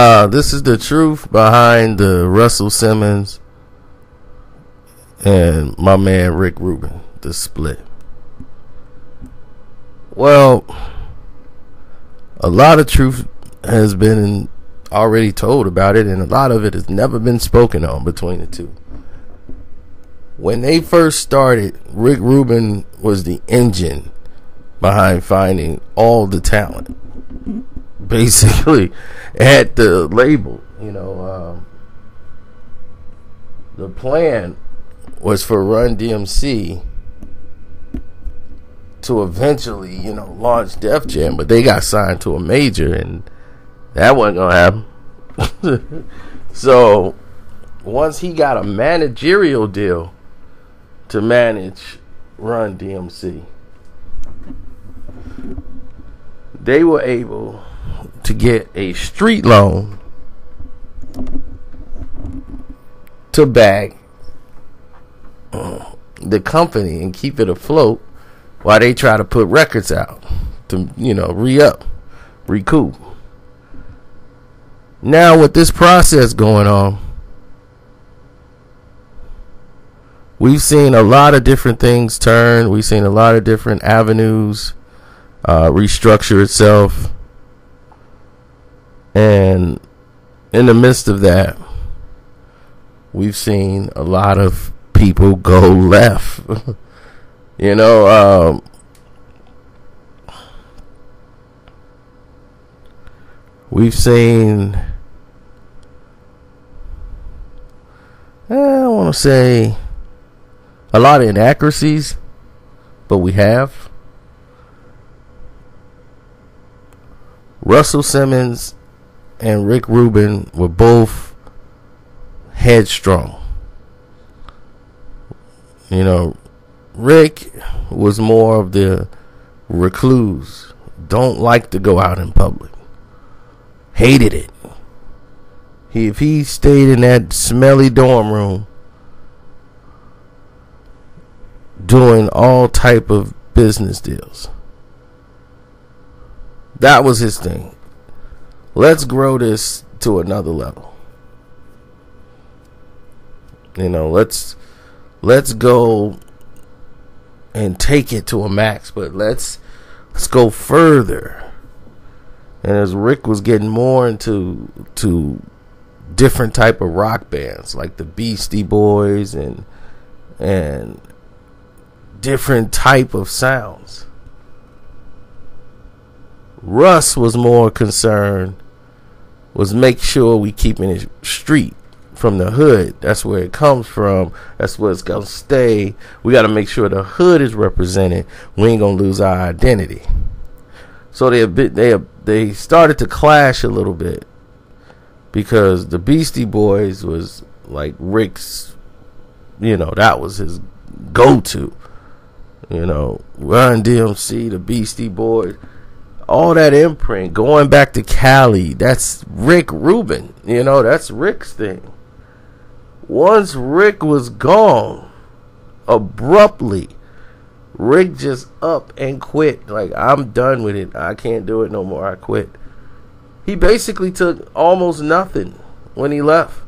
Uh, this is the truth behind the Russell Simmons and my man Rick Rubin, the split. Well, a lot of truth has been already told about it, and a lot of it has never been spoken on between the two. When they first started, Rick Rubin was the engine behind finding all the talent. Basically, at the label, you know, um, the plan was for Run DMC to eventually, you know, launch Def Jam, but they got signed to a major, and that wasn't gonna happen. so once he got a managerial deal to manage Run DMC, they were able to get a street loan to back the company and keep it afloat while they try to put records out to you know re up, recoup. Now with this process going on, we've seen a lot of different things turn. We've seen a lot of different avenues uh, restructure itself, and in the midst of that, we've seen a lot of people go left. you know, um, we've seen. Eh, I want to say a lot of inaccuracies, but we have. Russell Simmons and Rick Rubin were both headstrong. You know, Rick was more of the recluse, don't like to go out in public. Hated it. He if he stayed in that smelly dorm room doing all type of business deals. That was his thing. Let's grow this to another level. You know, let's let's go and take it to a max, but let's let's go further. And as Rick was getting more into to different type of rock bands like the Beastie Boys and and different type of sounds. Russ was more concerned was make sure we keeping it street from the hood. That's where it comes from. That's where it's gonna stay. We got to make sure the hood is represented. We ain't gonna lose our identity. So they they they started to clash a little bit because the Beastie Boys was like Rick's. You know that was his go-to. You know, Run DMC, the Beastie Boys all that imprint going back to Cali. That's Rick Rubin. You know, that's Rick's thing. Once Rick was gone, abruptly, Rick just up and quit. Like, I'm done with it. I can't do it no more. I quit. He basically took almost nothing when he left.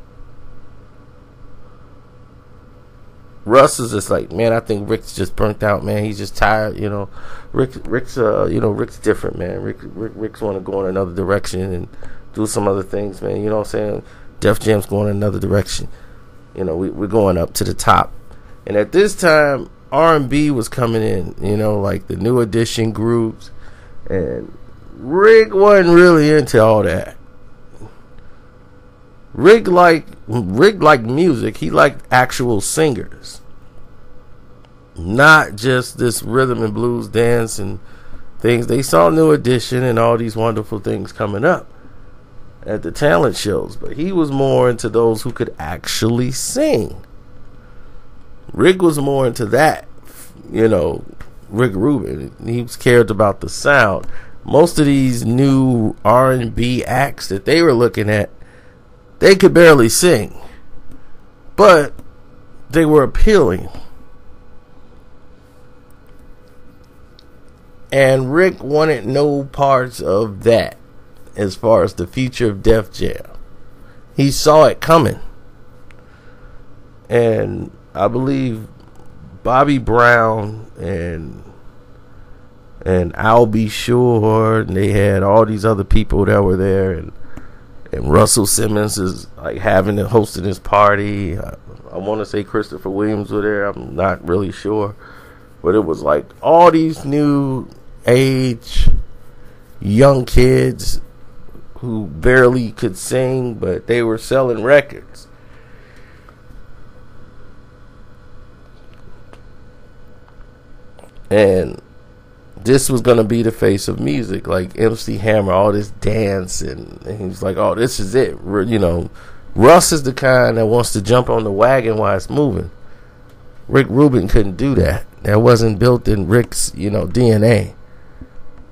Russ is just like, man, I think Rick's just burnt out, man. He's just tired, you know. Rick, Rick's, uh, you know, Rick's different, man. Rick, Rick Rick's want to go in another direction and do some other things, man. You know what I'm saying? Def Jam's going in another direction. You know, we, we're going up to the top. And at this time, R&B was coming in, you know, like the new edition groups. And Rick wasn't really into all that. Rick like Rick liked music. He liked actual singers, not just this rhythm and blues dance and things. They saw New Edition and all these wonderful things coming up at the talent shows, but he was more into those who could actually sing. Rick was more into that, you know. Rick Rubin, he was cared about the sound. Most of these new R and B acts that they were looking at, they could barely sing, but they were appealing. And Rick wanted no parts of that. as far as the future of Def Jam. He saw it coming. And I believe Bobby Brown and and Al B. Sure and they had all these other people that were there and and Russell Simmons is like having and hosting his party. I, I want to say Christopher Williams was there. I'm not really sure, but it was like all these new age young kids who barely could sing, but they were selling records. And this was gonna be the face of music, like MC Hammer, all this dance, and, and he was like, "Oh, this is it." You know, Russ is the kind that wants to jump on the wagon while it's moving. Rick Rubin couldn't do that. That wasn't built in Rick's, you know, DNA.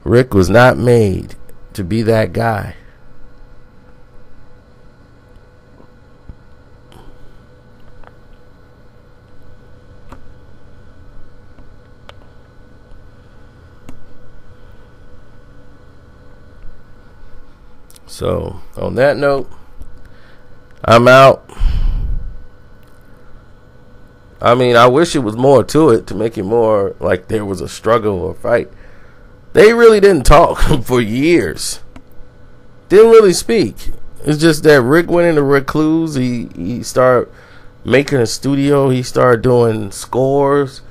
Rick was not made to be that guy. So, on that note, I'm out. I mean, I wish it was more to it to make it more like there was a struggle or fight. They really didn't talk for years. Didn't really speak. It's just that Rick went into recluse. He he started making a studio. He started doing scores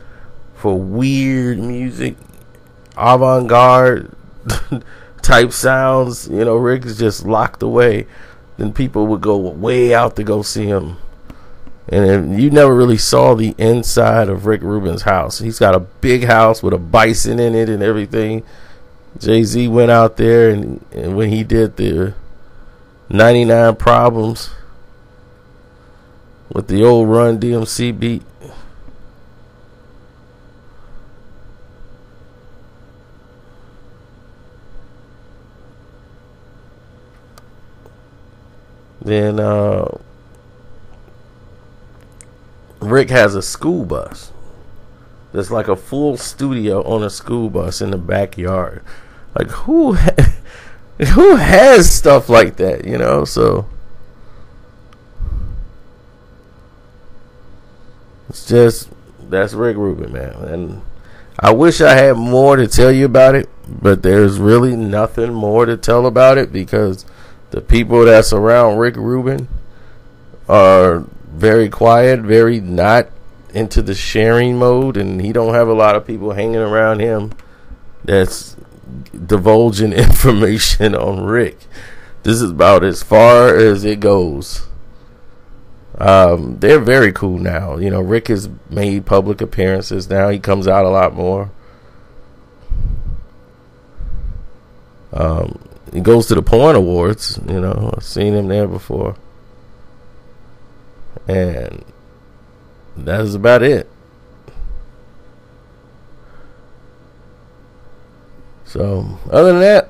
for weird music, avant-garde type sounds. You know, Rick is just locked away. Then people would go way out to go see him. And you never really saw the inside of Rick Rubin's house. He's got a big house with a bison in it and everything. Jay Z went out there and, and when he did the 99 Problems with the old Run DMC beat, Then uh, Rick has a school bus. There's like a full studio on a school bus in the backyard. Like who ha- who has stuff like that, you know? So it's just that's Rick Rubin, man. And I wish I had more to tell you about it, but there's really nothing more to tell about it because the people that surround Rick Rubin are very quiet, very not into the sharing mode, and he don't have a lot of people hanging around him that's divulging information on Rick. This is about as far as it goes. Um, they're very cool now. You know, Rick has made public appearances now. He comes out a lot more. Um, he goes to the porn awards. You know, I've seen him there before, and that is about it. So, other than that,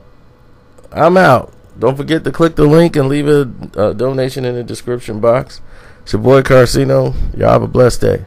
I'm out. Don't forget to click the link and leave a, a donation in the description box. It's your boy Karceno. Y'all have a blessed day.